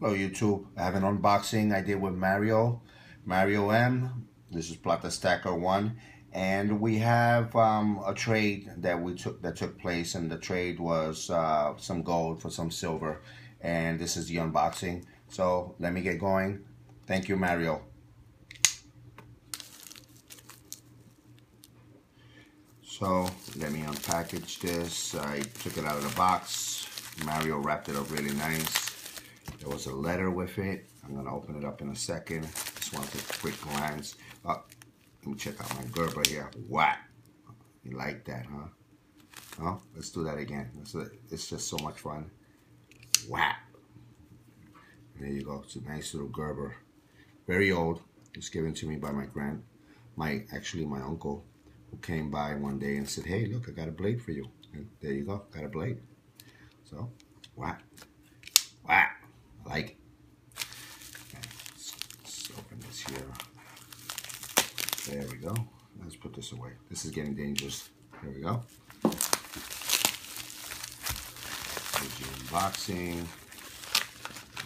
Hello YouTube. I have an unboxing I did with Mario, Mario M. This is Plata Stacker 1. And we have um, a trade that we took that took place and the trade was uh, some gold for some silver. And this is the unboxing. So let me get going. Thank you Mario. So let me unpackage this. I took it out of the box. Mario wrapped it up really nice. There was a letter with it. I'm gonna open it up in a second. Just want to take a quick glance. Oh, let me check out my Gerber here. Wow, you like that, huh? Oh, let's do that again. It's, just so much fun. Wow. There you go. It's a nice little Gerber. Very old. It's given to me by my grand, my actually my uncle, who came by one day and said, "Hey, look, I got a blade for you." And there you go, got a blade. So, wow, wow like Okay, let's, let's open this here. There we go. Let's put this is getting dangerous. Here we go. Unboxing.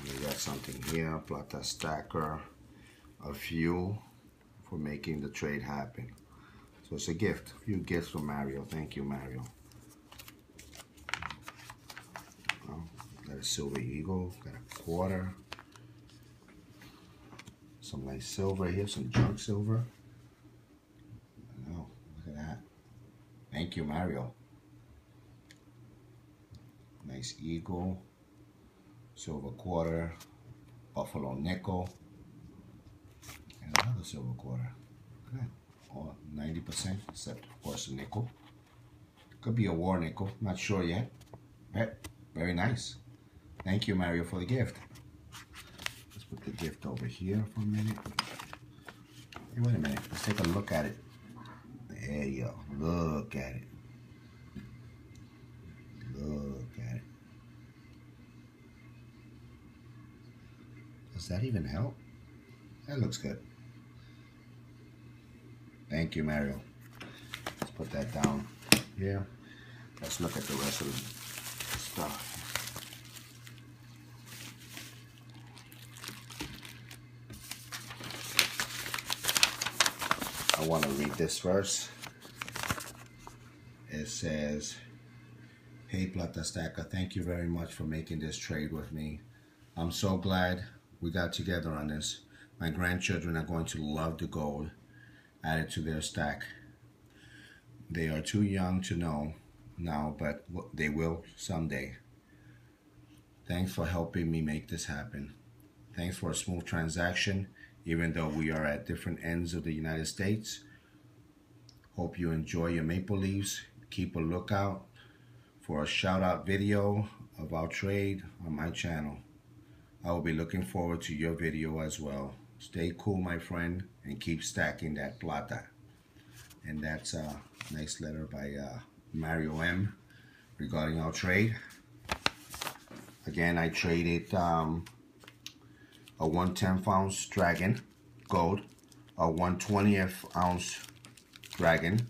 We got something here, Plata Stacker, a few for making the trade happen. So it's a gift, a few gifts from Mario. Thank you, Mario. Got a silver eagle, got a quarter. Some nice silver here, some junk silver. Oh, look at that. Thank you, Mario. Nice eagle, silver quarter, buffalo nickel, and another silver quarter. Good. All 90%, except of course the nickel. Could be a war nickel, not sure yet. But very nice. Thank you, Mario, for the gift. Let's put the gift over here for a minute. Hey, wait a minute. Let's take a look at it. There you go. Look at it. Look at it. Does that even help? That looks good. Thank you, Mario. Let's put that down here. Let's look at the rest of the stuff. I want to read this verse. It says, Hey Plata Stacker, thank you very much for making this trade with me. I'm so glad we got together on this. My grandchildren are going to love the gold added to their stack. They are too young to know now, but they will someday. Thanks for helping me make this happen. Thanks for a smooth transaction even though we are at different ends of the United States. Hope you enjoy your maple leaves. Keep a lookout for a shout out video of our trade on my channel. I will be looking forward to your video as well. Stay cool, my friend, and keep stacking that plata. And that's a nice letter by uh, Mario M regarding our trade. Again, I traded um, a 110 ounce dragon gold, a 120th ounce dragon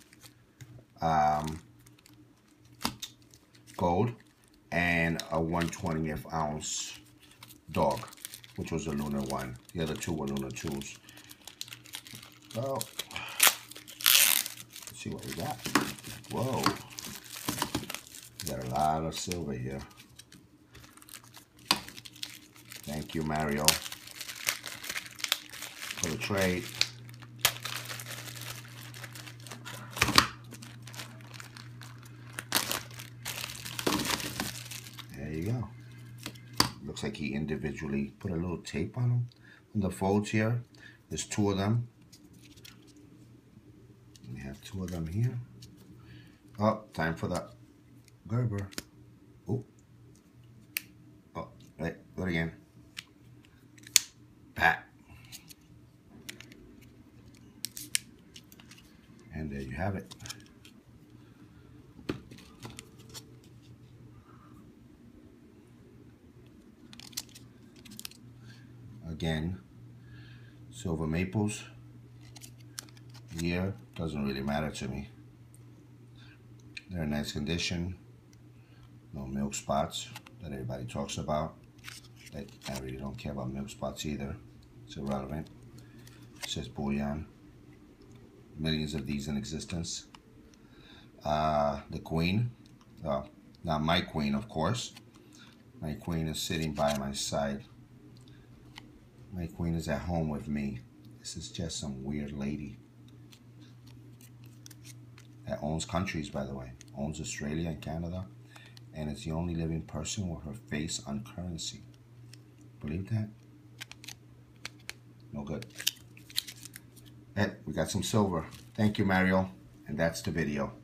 um, gold, and a 120th ounce dog, which was a lunar one. The other two were lunar twos. So, let's see what we got. Whoa. Got a lot of silver here. Thank you, Mario for the trade. There you go. Looks like he individually put a little tape on them. On the folds here, there's two of them. We have two of them here. Oh, time for the Gerber. Oh. Oh, wait, do it again. Pat. And there you have it. Again, silver maples. Year doesn't really matter to me. They're in nice condition. No milk spots that everybody talks about. I really don't care about milk spots either. It's irrelevant. It says bullion. Millions of these in existence. Uh, the queen. Not my queen, of course. My queen is sitting by my side. My queen is at home with me. This is just some weird lady that owns countries, by the way. Owns Australia and Canada. And is the only living person with her face on currency. Believe that? No good. Hey, we got some silver. Thank you, Mario. And that's the video.